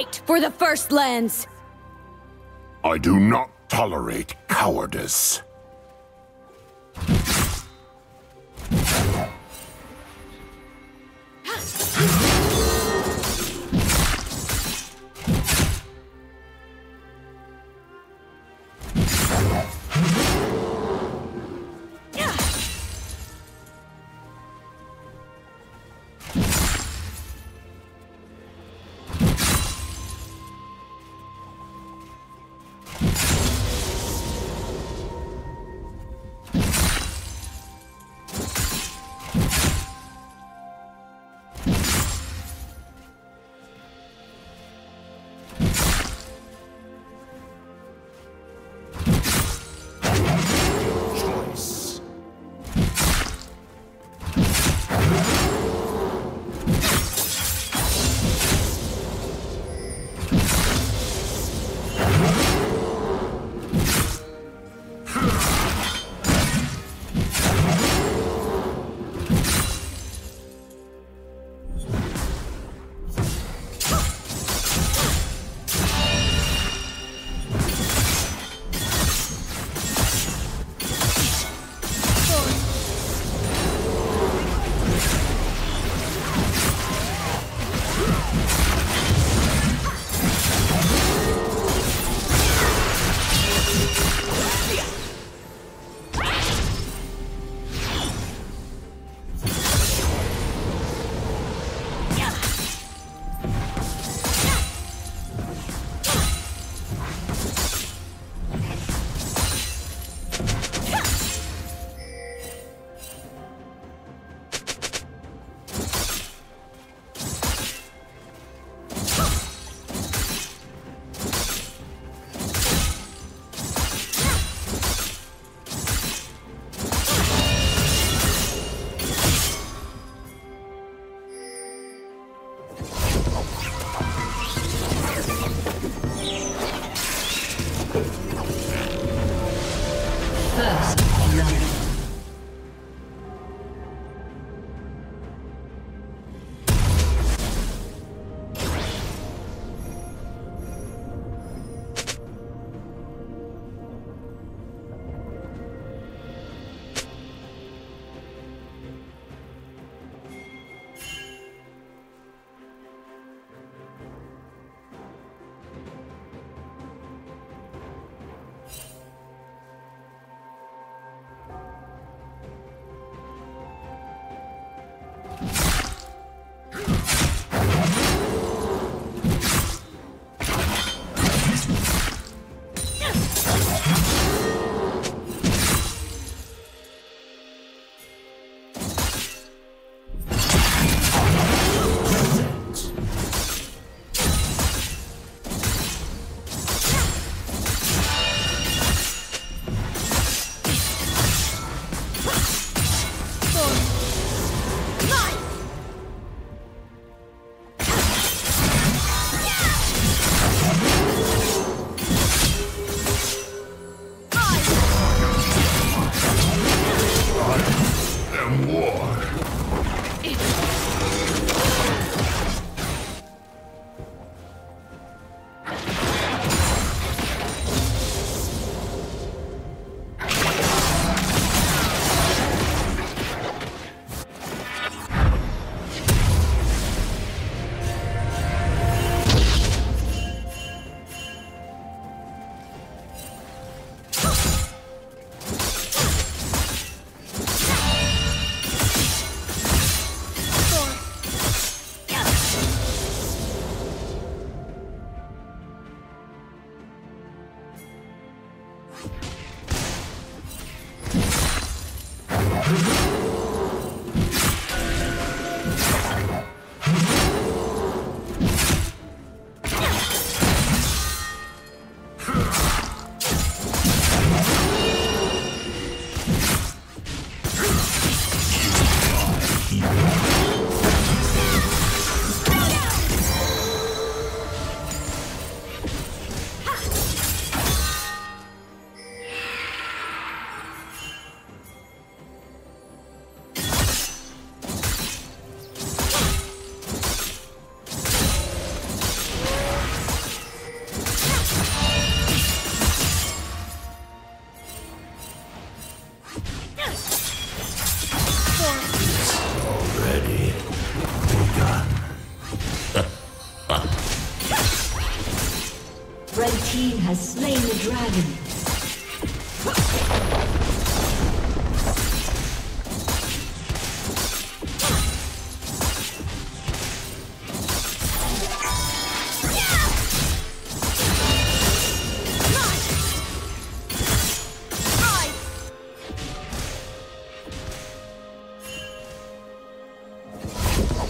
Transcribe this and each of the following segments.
Fight for the First Lands! I do not tolerate cowardice. Oh.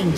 Killing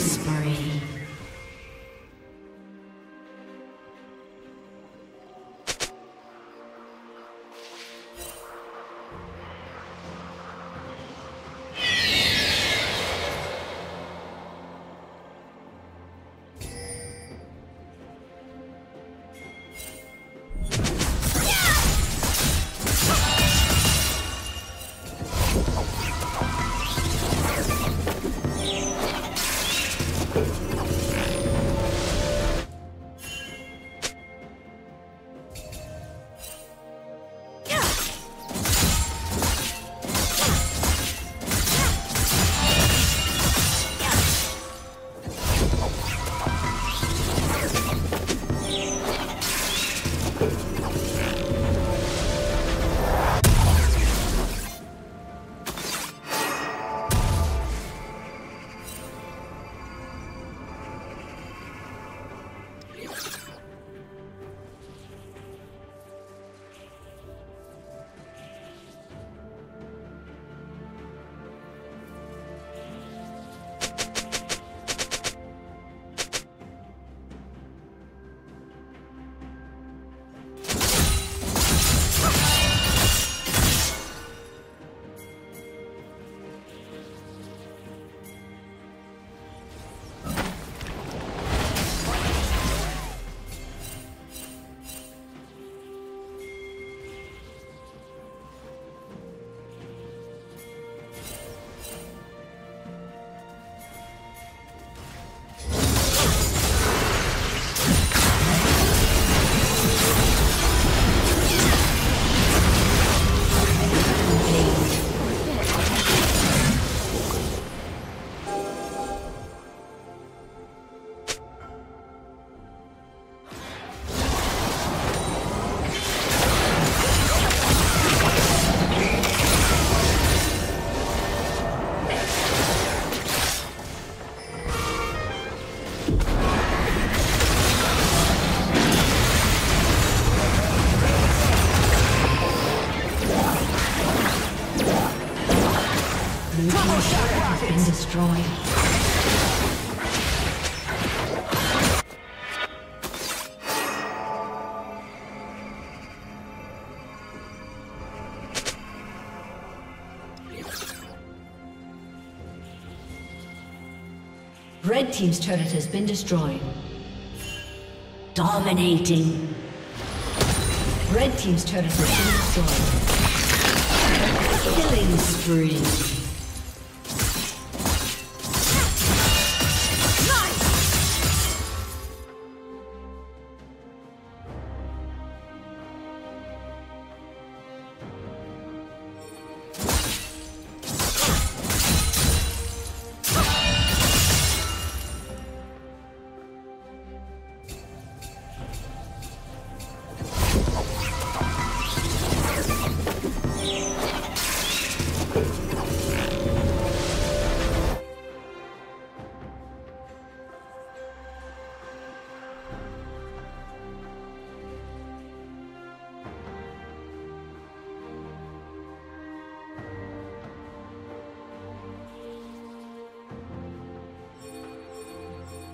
Red Team's turret has been destroyed. Dominating. Red Team's turret has been destroyed. Killing spree.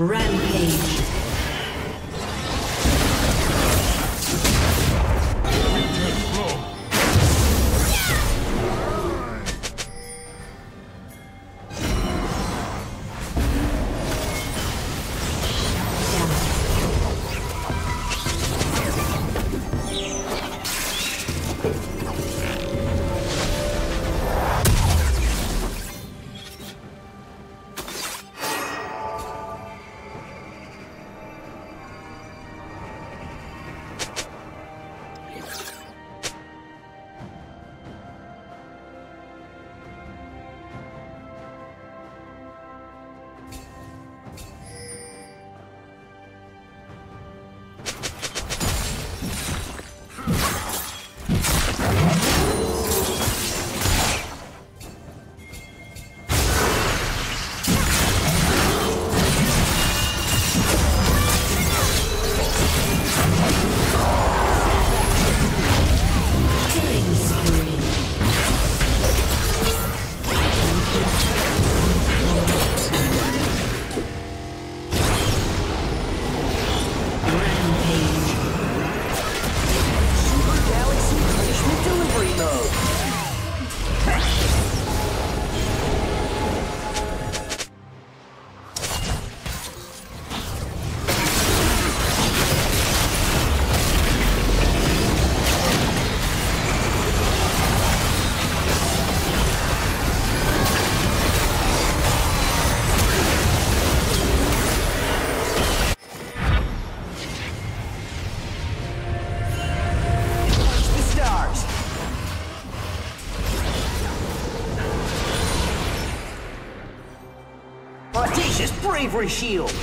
Rampage. Bravery shield.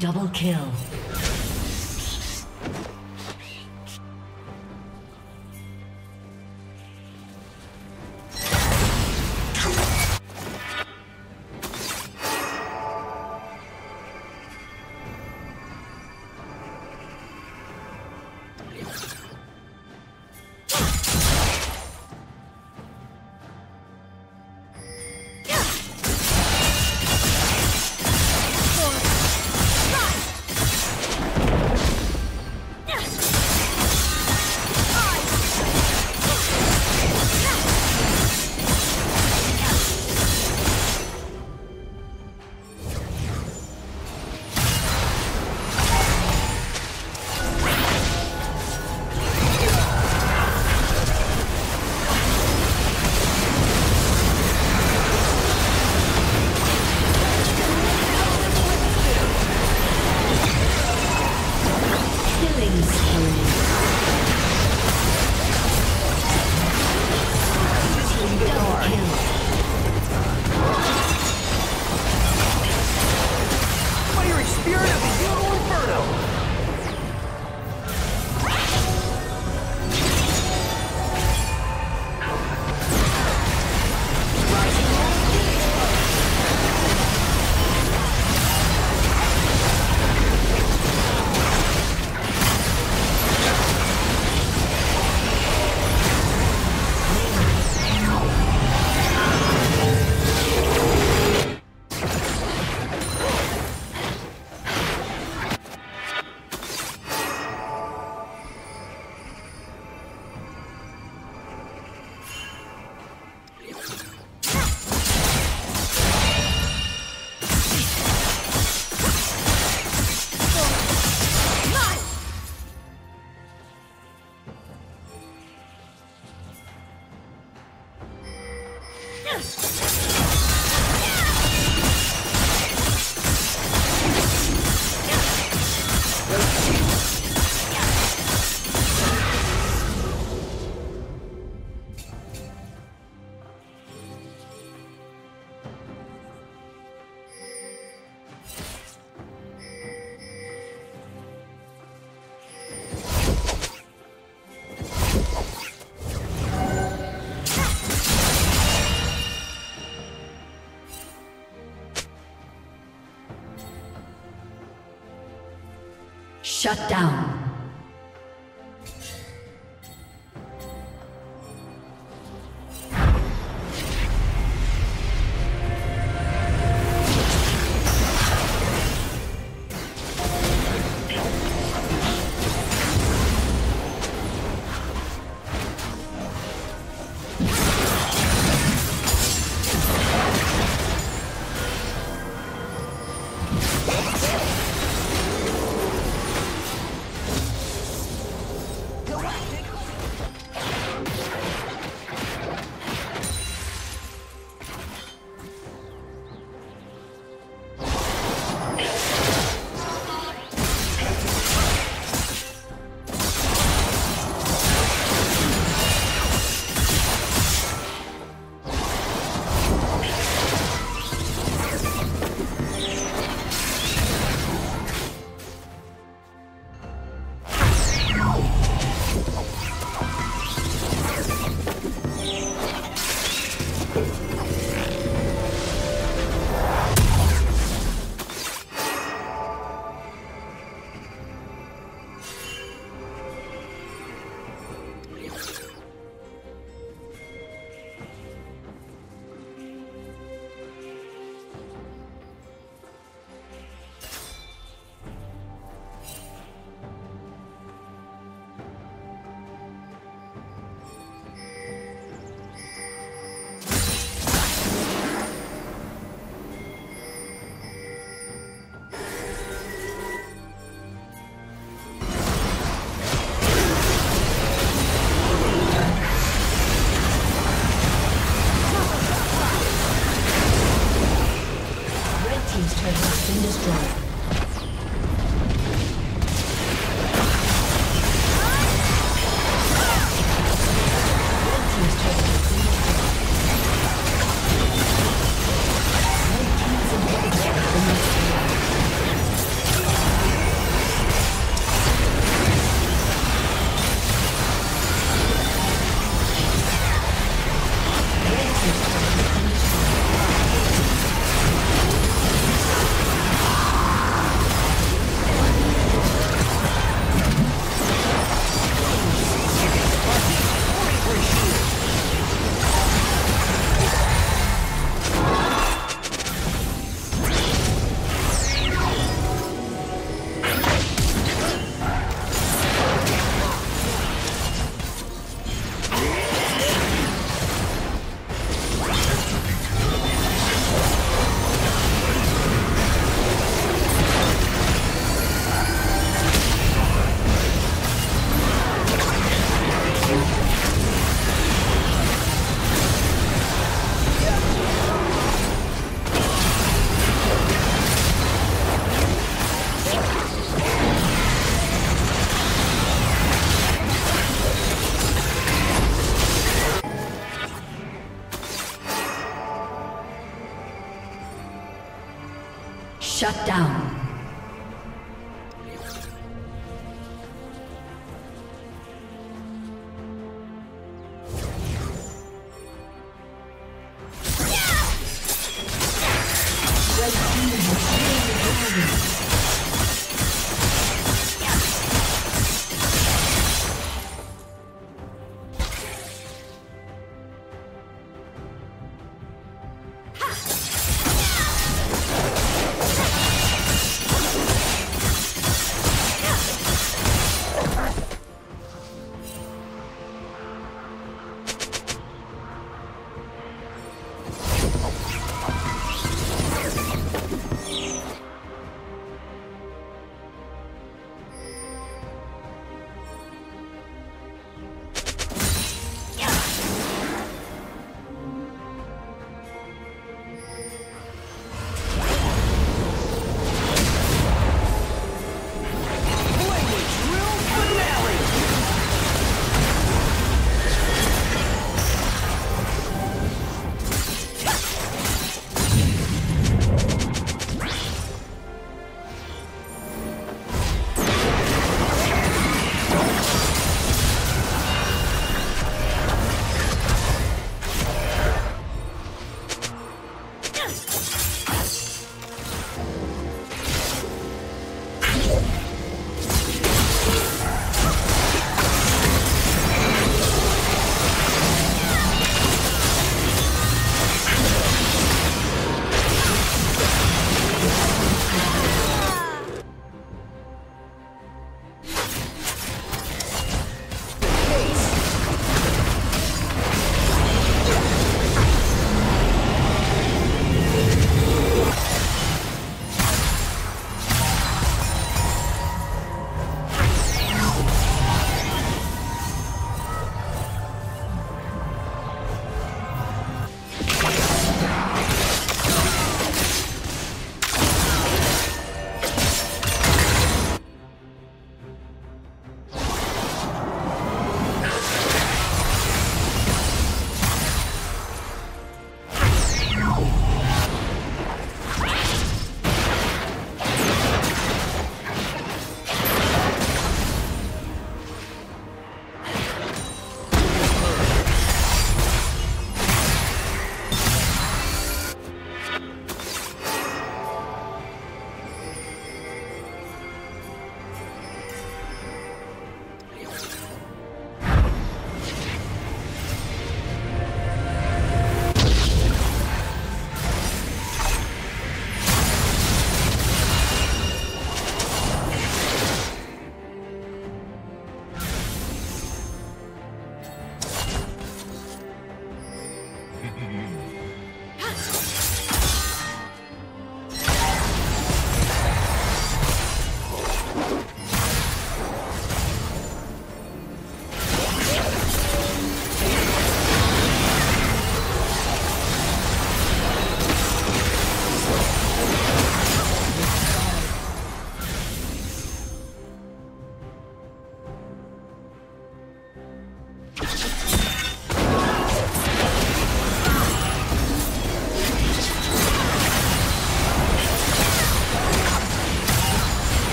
Double kill. Shut down.